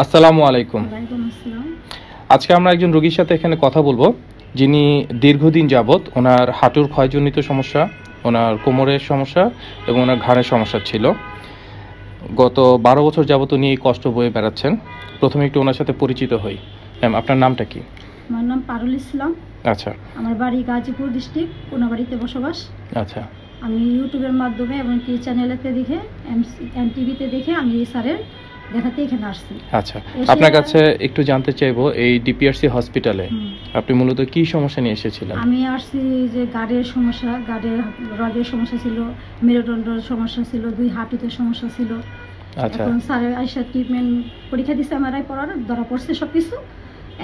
আসসালামু আলাইকুম। আজকে আমরা একজন রোগীর সাথে এখানে কথা বলব। যিনি দীর্ঘদিন যাবৎ ওনার হাঁটুর ক্ষয়জনিত সমস্যা ওনার কোমরের সমস্যা এবং ওনার ঘাড়ের সমস্যা ছিল। গত বারো বছর যাবৎ উনি এই কষ্ট বয়ে বেড়াচ্ছেন। প্রথমে একটু ওনার সাথে পরিচিত হই। ম্যাম আপনার নামটা কি? আমার নাম পারুল ইসলাম। আচ্ছা। আমার বাড়ি গাজীপুর ডিস্ট্রিক্ট কোনাবাড়িতে বসবাস। আচ্ছা। আমি ইউটিউবের মাধ্যমে এবং এমনকি চ্যানেলেতে দেখে এম টিভিতে দেখে আমি এই স্যারের দেখাতে এখানে আসছি। আচ্ছা আপনার কাছে একটু জানতে চাইব এই ডিপিআরসি হসপিটালে আপনি মূলত কি সমস্যা নিয়ে এসেছিলেন? আমি আসছি যে গাড়ের সমস্যা গাড়ের রগের সমস্যা ছিল মেরুদণ্ডের সমস্যা ছিল দুই হাঁটুতে সমস্যা ছিল। আচ্ছা। এখন স্যারের আইসা ট্রিটমেন্ট পরীক্ষা দিচ্ছে আমার পড়ার ধরা পড়ছে সব কিছু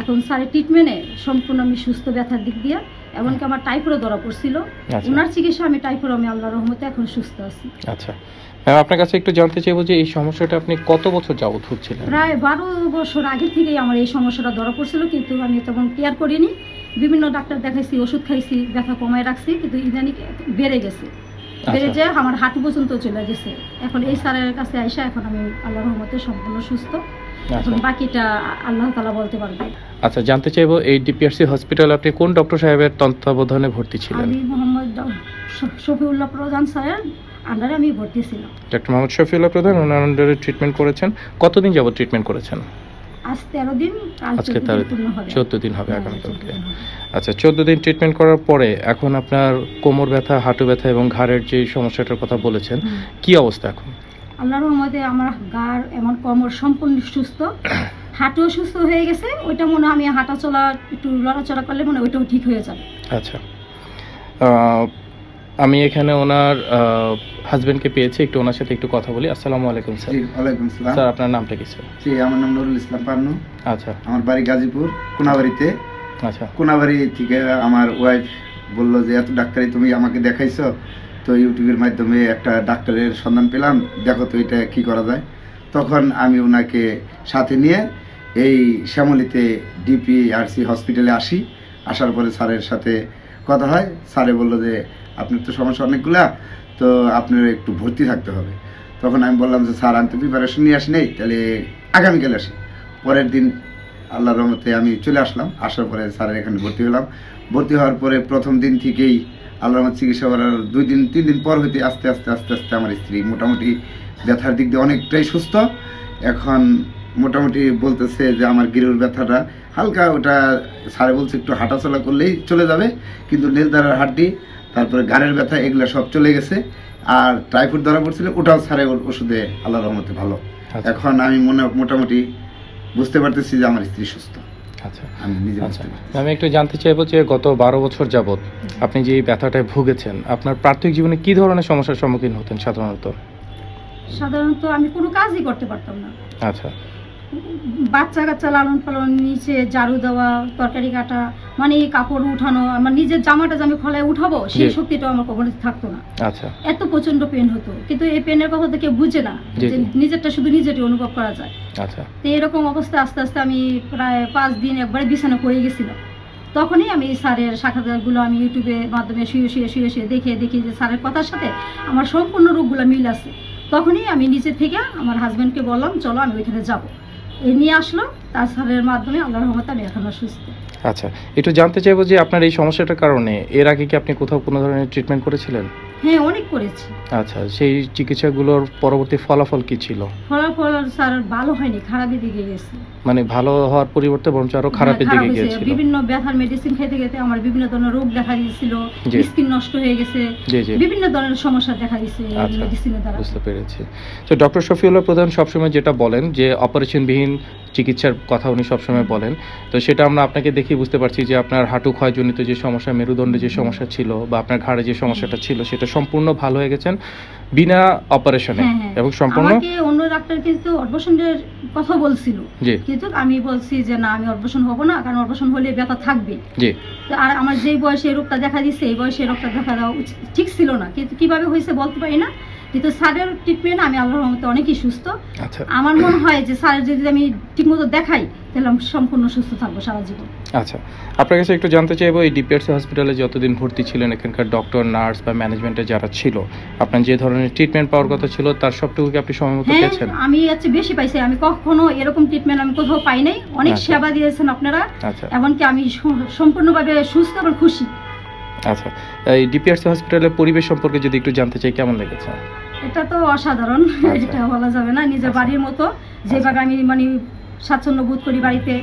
এখন স্যারের ট্রিটমেন্টে সম্পূর্ণ আমি সুস্থ ব্যথার দিক দিয়ে এমনকি আমার টাইফয়েডও ধরা পড়ছিল। আচ্ছা। ওনার চিকিৎসা আমি টাইফয়েড আমি আল্লাহ রহমতে এখন সুস্থ আছি। আচ্ছা। ম্যাম আপনার কাছে একটু জানতে চাইব যে এই সমস্যাটা আপনি কত বছর যাবত ভুগছিলেন প্রায় বারো বছর আগে থেকেই আমার এই সমস্যাটা ধরা পড়ছিল কিন্তু আমি তখন কেয়ার করিনি। বিভিন্ন ডাক্তার দেখাইছি ওষুধ খাইছি ব্যথা কমায় রাখছি কিন্তু ইদানিক বেড়ে গেছে। বেড়ে আচ্ছা যায় আমার হাঁটু পর্যন্ত চলে গেছে। এখন এই স্যারের কাছে আইসা এখন আমি আল্লাহর রহমতে সম্পূর্ণ সুস্থ। বাকিটা আল্লাহ তালা বলতে পারবে। আচ্ছা জানতে চাইব এই ডিপিআরসি হসপিটালে আপনি কোন ডক্টর সাহেবের তত্ত্বাবধানে ভর্তি ছিলেন? আমি মোহাম্মদ শফিউল্লাহ প্রধান স্যারের আন্ডারে আমি ভর্তি ছিলাম। ডক্টর মোহাম্মদ শফিউল্লাহ প্রধান ওনার আন্ডারে ট্রিটমেন্ট করেছেন। কতদিন যাবত ট্রিটমেন্ট করেছেন? আজ তেরো দিন আজকে 14 তেরো দিন চোদ্দ দিন হবে হ্যাঁ, আগামীকালকে। 14 দিন হবে। আচ্ছা চোদ্দ দিন ট্রিটমেন্ট করার পরে এখন আপনার কোমর ব্যথা হাঁটু ব্যথা এবং ঘাড়ের যে সমস্যাটার কথা বলেছেন। কি অবস্থা এখন? আল্লাহর রহমতে আমার গার এমন কোমর সম্পূর্ণ সুস্থ। হাঁটুও সুস্থ হয়ে গেছে ওইটা মনে আমি হাঁটা চলা একটু লড়াচড়া করলে মনে ওইটাও ঠিক হয়ে যাবে। আচ্ছা। আমি এখানে ওনার হাজবেন্ডকে পেয়েছি একটু ওনার সাথে একটু কথা বলি। আসসালামু আলাইকুম স্যার। জি ওয়ালাইকুম সালাম। স্যার আপনার নামটা কি স্যার? জি আমার নাম নুরুল ইসলাম পান্নু। আচ্ছা। আমার বাড়ি গাজীপুর কোনাবাড়িতে। আচ্ছা। কোনাবাড়ি থেকে আমার ওয়াইফ বলল যে এত ডাক্তারি তুমি আমাকে দেখাইছো? তো ইউটিউবের মাধ্যমে একটা ডাক্তারের সন্ধান পেলাম, দেখো তো এটা কী করা যায়। তখন আমি ওনাকে সাথে নিয়ে এই শ্যামলিতে ডিপিআরসি হসপিটালে আসি। আসার পরে স্যারের সাথে কথা হয়। স্যারে বলল যে, আপনার তো সমস্যা অনেকগুলা, তো আপনার একটু ভর্তি থাকতে হবে। তখন আমি বললাম যে, স্যার, আমি তো প্রিপারেশন নিয়ে আসি নেই, তাহলে আগামীকাল আসি। পরের দিন আল্লাহ রহমতে আমি চলে আসলাম। আসার পরে স্যারের এখানে ভর্তি হলাম। ভর্তি হওয়ার পরে প্রথম দিন থেকেই আল্লাহর আমার চিকিৎসা করার দুই দিন তিন দিন পর হইতে আস্তে আস্তে আস্তে আস্তে আমার স্ত্রী মোটামুটি ব্যথার দিক দিয়ে অনেকটাই সুস্থ। এখন মোটামুটি বলতেছে যে আমার গিরুর ব্যথাটা হালকা ওটা স্যারে বলছে একটু হাঁটাচলা করলেই চলে যাবে কিন্তু নীলদারার হাড্ডি তারপরে গানের ব্যথা এগুলো সব চলে গেছে। আর টাইফয়েড ধরা পড়ছিল ওটাও স্যারের ওষুধে আল্লাহর রহমতে ভালো। আচ্ছা। এখন আমি মনে মোটামুটি বুঝতে পারতেছি যে আমার স্ত্রী সুস্থ। আচ্ছা। আমি নিজে আচ্ছা। আমি একটু জানতে চাইব যে গত বারো বছর যাবৎ আপনি যে ব্যথাটায় ভুগেছেন আপনার প্রাথমিক জীবনে কি ধরনের সমস্যার সম্মুখীন হতেন সাধারণত? সাধারণত আমি কোনো কাজই করতে পারতাম না। আচ্ছা। বাচ্চা কাচ্চা লালন পালন নিচে ঝাড়ু দেওয়া তরকারি কাটা মানে এই কাপড় উঠানো আমার নিজের জামাটা আমি খোলায় উঠাবো সেই জি। শক্তিটাও আমার কখনো থাকতো না। আচ্ছা। এত প্রচণ্ড পেন হতো। কিন্তু এই পেনের কথা তো কেউ বুঝে না যে নিজেরটা শুধু নিজেরই অনুভব করা যায়। আচ্ছা। তো এরকম অবস্থায় আস্তে আস্তে আমি প্রায় পাঁচ দিন একবারে বিছানা পড়ে গেছিলাম। তখনই আমি স্যারের সাক্ষাৎকারগুলো আমি ইউটিউবের মাধ্যমে শুয়ে শুয়ে শুয়ে শুয়ে দেখে দেখি যে স্যারের কথার সাথে আমার সম্পূর্ণ রোগগুলো মিল আছে। তখনই আমি নিজে থেকে আমার হাজব্যান্ডকে বললাম চলো আমি ওইখানে যাব। এই নিয়ে আসলো তার সারের মাধ্যমে আল্লাহর রহমতে আমি এখন সুস্থ আচ্ছা একটু জানতে চাইব যে আপনার এই সমস্যাটার কারণে এর আগে কি আপনি কোথাও কোনো ধরনের ট্রিটমেন্ট করেছিলেন? হ্যাঁ অনেক করেছি। আচ্ছা সেই চিকিৎসাগুলোর পরবর্তী ফলাফল কি ছিল? ফলাফল স্যার ভালো হয়নি খারাপের দিকে গেছে। মানে ভালো হওয়ার পরিবর্তে বরঞ্চ আরও খারাপের হ্যাঁ, দিকে হয়েছে। গিয়েছিল। বিভিন্ন ব্যথার মেডিসিন খেতে খেতে আমার বিভিন্ন ধরনের রোগ দেখা দিয়েছিল স্কিন নষ্ট হয়ে গেছে জি জি। বিভিন্ন ধরনের সমস্যা দেখা দিয়েছে এই আচ্ছা, মেডিসিনের দ্বারা। বুঝতে পেরেছি। তো ডক্টর শফিউল্লাহ প্রধান সবসময় যেটা বলেন যে অপারেশনবিহীন চিকিৎসার কথা উনি সবসময় বলেন তো সেটা আমরা আপনাকে দেখে বুঝতে পারছি যে আপনার হাঁটু ক্ষয়জনিত যে সমস্যা মেরুদণ্ডে যে সমস্যা ছিল বা আপনার ঘাড়ে যে সমস্যাটা ছিল সেটা সম্পূর্ণ ভালো হয়ে গেছেন। বিনা অপারেশনে হ্যাঁ, হ্যাঁ। এবং সম্পূর্ণ আমাকে অন্য ডাক্তার কিন্তু অপারেশনের কথা বলছিল। কিন্তু আমি বলছি যে না আমি অপারেশন হব না কারণ অপারেশন হলে ব্যথা থাকবে। জি। আর আমার যেই বয়সে রোগটা দেখা দিচ্ছে এই বয়সে রোগটা দেখা দেওয়া ঠিক ছিল না। কিন্তু কীভাবে হয়েছে বলতে পারি না। কিন্তু স্যারের ট্রিটমেন্ট আমি আল্লাহর রহমতে অনেকই সুস্থ। আচ্ছা। আমার মনে হয় যে স্যারের যদি আমি ঠিকমতো দেখাই তাহলে আমি সম্পূর্ণ সুস্থ থাকব সারা জীবন। আচ্ছা আপনার কাছে একটু জানতে চাইব এই ডিপিআরসি হসপিটালে যতদিন ভর্তি ছিলেন এখানকার ডক্টর নার্স বা ম্যানেজমেন্টে যারা ছিল আপনার যে ধরনের ট্রিটমেন্ট পাওয়ার কথা ছিল তার সবটুকু কি আপনি সময় মতো হ্যাঁ পেয়েছেন? আমি হচ্ছে বেশি পাইছি। আমি কখনো এরকম ট্রিটমেন্ট আমি কোথাও পাই নাই। অনেক আচ্ছা। সেবা দিয়েছেন আপনারা। আচ্ছা। এমনকি আমি সম- সম্পূর্ণভাবে সুস্থ এবং খুশি। আচ্ছা এই ডিপিআরসি হসপিটালের পরিবেশ সম্পর্কে যদি একটু জানতে চাই কেমন লেগেছে এটা তো অসাধারণ আচ্ছা। এটা বলা যাবে না নিজের আচ্ছা। বাড়ির মতো যেভাবে আমি মানে স্বাচ্ছন্দ্য বোধ করি বাড়িতে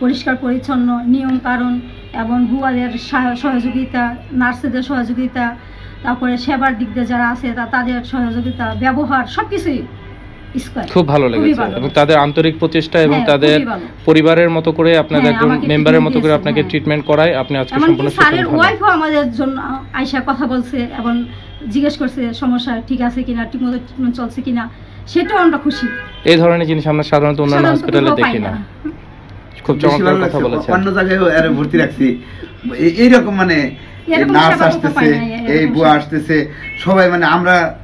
পরিষ্কার পরিচ্ছন্ন নিয়ম কারণ এবং বুয়াদের সহ- সহযোগিতা নার্সেদের সহযোগিতা তারপরে সেবার দিক দিয়ে যারা আছে তা তাদের সহযোগিতা ব্যবহার সব কিছুই খুব ভালো লেগেছে। এবং তাদের আন্তরিক প্রচেষ্টা এবং হ্যাঁ, তাদের পরিবারের মতো করে আপনাদের হ্যাঁ, একজন মেম্বারের মতো করে আপনাকে হ্যাঁ। ট্রিটমেন্ট করায় আপনি আজকে সম্পূর্ণ সুস্থ স্যারের। ওয়াইফও আমাদের জন্য আয়সা কথা বলছে এবং জিজ্ঞেস করছে সমস্যা ঠিক আছে কিনা? ঠিকমতো ট্রিটমেন্ট চলছে কিনা? সেটাও আমরা খুশি। এই ধরনের জিনিস আমরা সাধারণত অন্যান্য হসপিটালে দেখি না। খুব চমৎকার কথা। বলেছেন। অন্য জায়গায় আরে ভর্তি রাখছি। এই- এইরকম মানে নার্স আসতেছে এই বুয়া আসতেছে। সবাই মানে আমরা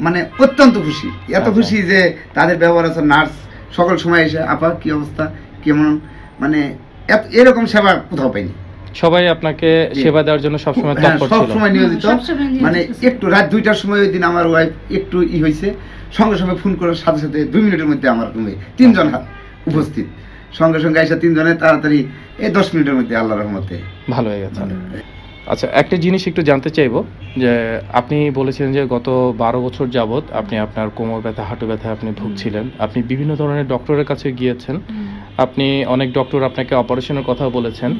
মানে অত্যন্ত খুশি। এত আচ্ছা। খুশি যে তাদের ব্যবহার আছে নার্স সকল সময় এসে আপা কি অবস্থা? কেমন? মানে এরকম সেবা কোথাও পাইনি। সবাই আপনাকে সেবা দেওয়ার জন্য সবসময় হ্যাঁ, তৎপর সব ছিল। সময় নিয়োজিত। সব সময় নিয়োজিত মানে একটু রাত দুইটার সময় ওই দিন আমার ওয়াইফ একটু ই হয়েছে সঙ্গে সঙ্গে ফোন করার সাথে সাথে দুই মিনিটের মধ্যে আমার রুমে তিনজন হাত উপস্থিত। সঙ্গে সঙ্গে এসে তিনজনে তাড়াতাড়ি এই দশ মিনিটের মধ্যে আল্লাহ রহমতে ভালো হয়ে গেছে। আচ্ছা একটা জিনিস একটু জানতে চাইব যে আপনি বলেছিলেন যে গত বারো বছর যাবৎ আপনি আপনার কোমর ব্যথা হাঁটু ব্যথা আপনি ভুগছিলেন। আপনি বিভিন্ন ধরনের ডক্টরের কাছে গিয়েছেন। আপনি অনেক ডক্টর আপনাকে অপারেশনের কথা বলেছেন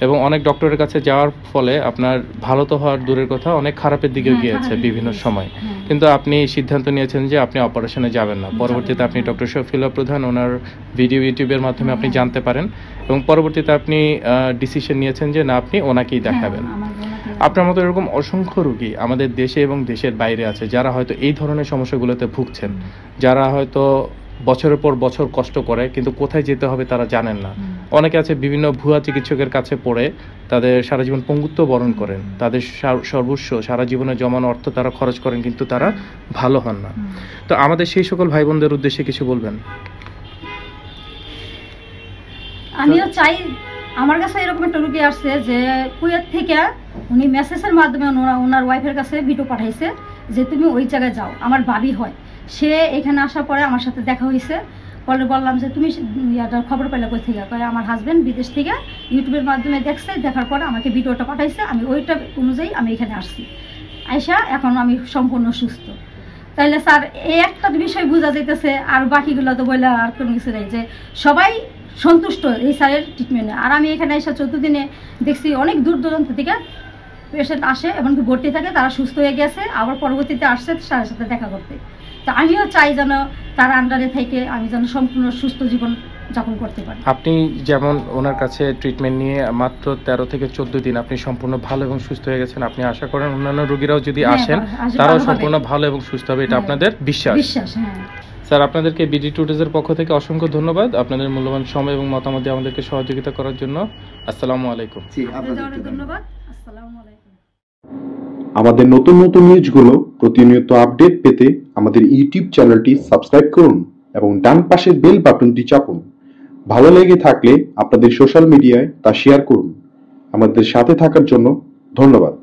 এবং অনেক ডক্টরের কাছে যাওয়ার ফলে আপনার ভালো তো হওয়ার দূরের কথা অনেক খারাপের দিকেও হ্যাঁ, গিয়েছে বিভিন্ন সময়। হ্যাঁ। কিন্তু আপনি সিদ্ধান্ত নিয়েছেন যে আপনি অপারেশনে যাবেন না পরবর্তীতে আপনি। ডক্টর শফিলা প্রধান ওনার ভিডিও ইউটিউবের মাধ্যমে আপনি। জানতে পারেন এবং পরবর্তীতে আপনি ডিসিশন নিয়েছেন যে না আপনি ওনাকেই দেখাবেন হ্যাঁ, বোনকে আপনার মতো এরকম অসংখ্য রোগী আমাদের দেশে এবং দেশের বাইরে আছে যারা হয়তো এই ধরনের সমস্যাগুলোতে ভুগছেন যারা হয়তো বছরের পর বছর কষ্ট করে কিন্তু কোথায় যেতে হবে তারা জানেন না। অনেকে আছে বিভিন্ন ভুয়া চিকিৎসকের কাছে পড়ে তাদের সারা জীবন পঙ্গুত্ব বরণ করেন। তাদের সর্বস্ব সারা জীবনে জমানো অর্থ তারা খরচ করেন কিন্তু তারা ভালো হন না। তো আমাদের সেই সকল ভাই বোনদের উদ্দেশ্যে কিছু বলবেন? আমিও চাই আমার কাছে এরকম একটা রুগী আসছে যে কুয়েত থেকে উনি মেসেজের মাধ্যমে ওনার ওয়াইফের কাছে ভিডিও পাঠাইছে যে তুমি ওই জায়গায় যাও আমার ভাবি হয়। সে এখানে আসার পরে আমার সাথে দেখা হয়েছে। পরে বললাম যে, তুমি ইয়াটার খবর পেলে কই থেকে? কয়ে, আমার হাজবেন্ড বিদেশ থেকে ইউটিউবের মাধ্যমে দেখছে, দেখার পরে আমাকে ভিডিওটা পাঠাইছে, আমি ওইটা অনুযায়ী আমি এখানে আসছি। আইসা এখন আমি সম্পূর্ণ সুস্থ। তাইলে স্যার, এই একটা বিষয় বোঝা যাইতেছে, আর বাকিগুলো তো বলে আর কোনো কিছু নেই যে, সবাই সন্তুষ্ট এই স্যারের ট্রিটমেন্টে আর আমি এখানে এসে চোদ্দ দিনে দেখছি, অনেক দূর দূরান্ত থেকে পেশেন্ট আসে, এমনকি ভর্তি থাকে, তারা সুস্থ হয়ে গেছে, আবার পরবর্তীতে আসছে স্যারের সাথে দেখা করতে। তো আমিও চাই যেন তার আন্ডারে থেকে আমি যেন সম্পূর্ণ সুস্থ জীবন যাপন করতে পারি। আপনি যেমন ওনার কাছে ট্রিটমেন্ট নিয়ে মাত্র তেরো থেকে চোদ্দ দিন আপনি সম্পূর্ণ ভালো এবং সুস্থ হয়ে গেছেন আপনি আশা করেন অন্যান্য রোগীরাও যদি হ্যাঁ, আসেন তারাও সম্পূর্ণ ভালো এবং সুস্থ হবে এটা হ্যাঁ। আপনাদের বিশ্বাস। বিশ্বাস হ্যাঁ। স্যার আপনাদেরকে বিডি টুডেজের পক্ষ থেকে অসংখ্য ধন্যবাদ। আপনাদের মূল্যবান সময় এবং মতামত দিয়ে আমাদেরকে সহযোগিতা করার জন্য। আসসালামু আলাইকুম। আপনাদের আপনাদের ধন্যবাদ। আসসালামু আলাইকুম। আমাদের নতুন নতুন নিউজগুলো প্রতিনিয়ত আপডেট পেতে আমাদের ইউটিউব চ্যানেলটি সাবস্ক্রাইব করুন এবং ডান পাশের বেল বাটনটি চাপুন। ভালো লেগে থাকলে আপনাদের সোশ্যাল মিডিয়ায় তা শেয়ার করুন। আমাদের সাথে থাকার জন্য ধন্যবাদ।